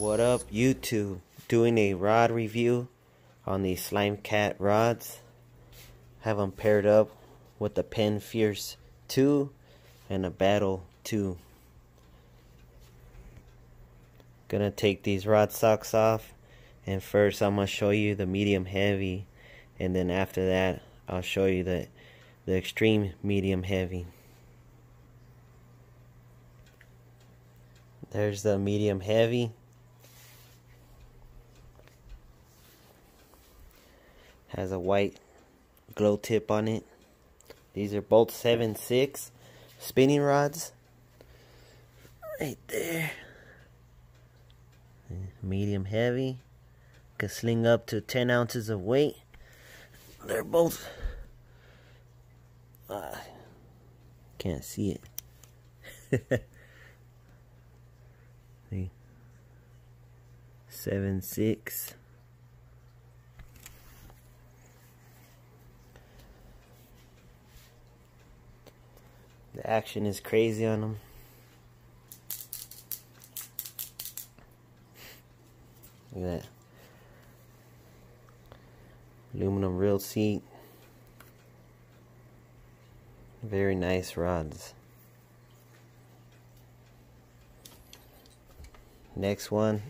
What up YouTube? Doing a rod review on these Slimecat rods. Have them paired up with the Penn Fierce 2 and the Battle 2. Gonna take these rod socks off and first I'm gonna show you the medium heavy and then after that I'll show you the the extreme medium heavy. There's the medium heavy has a white glow tip on it. These are both 7.6 spinning rods. Right there. Medium heavy. Can sling up to 10 ounces of weight. They're both... Uh, can't see it. see? 7.6. The action is crazy on them. Look at that. Aluminum reel seat. Very nice rods. Next one,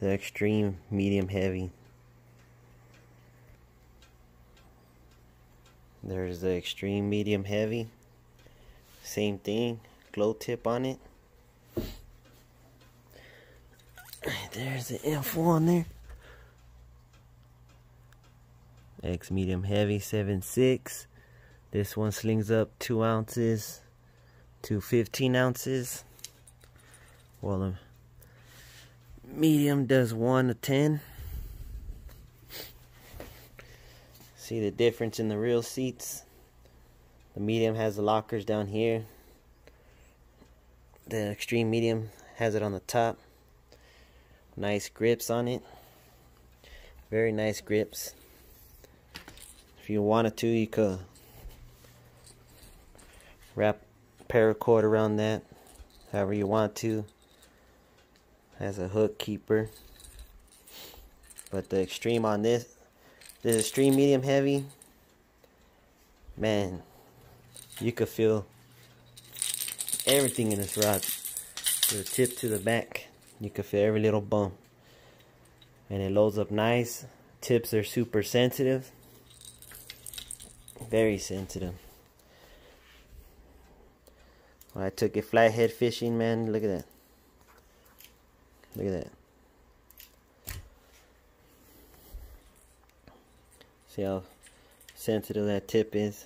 the extreme medium heavy. There's the extreme medium heavy. Same thing, glow tip on it. There's the F1 there. X medium heavy 7.6. This one slings up 2 ounces to 15 ounces. Well, the medium does 1 to 10. See the difference in the reel seats? The medium has the lockers down here. The extreme medium has it on the top. Nice grips on it. Very nice grips. If you wanted to, you could wrap paracord around that. However you want to. Has a hook keeper. But the extreme on this, the extreme medium heavy, man, you could feel everything in this rod. To the tip to the back, you could feel every little bump. And it loads up nice. Tips are super sensitive. Very sensitive. When I took it flathead fishing, man, look at that. Look at that. See how sensitive that tip is?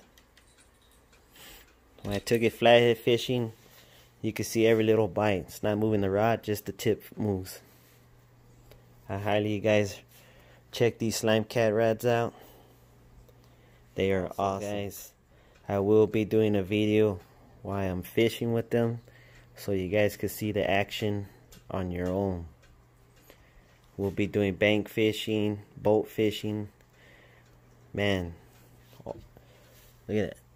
When I took it flathead fishing, you can see every little bite. It's not moving the rod, just the tip moves. I highly you guys check these Slimecat rods out. They are awesome. Guys, I will be doing a video while I'm fishing with them so you guys can see the action on your own. We'll be doing bank fishing, boat fishing. Man, oh, look at that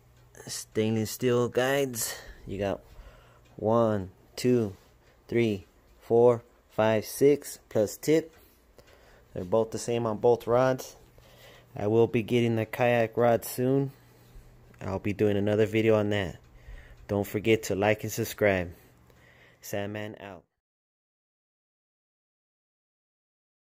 stainless steel guides. You got one, two, three, four, five, six plus tip. They're both the same on both rods. I will be getting the kayak rod soon. I'll be doing another video on that. Don't forget to like and subscribe. Sandman out.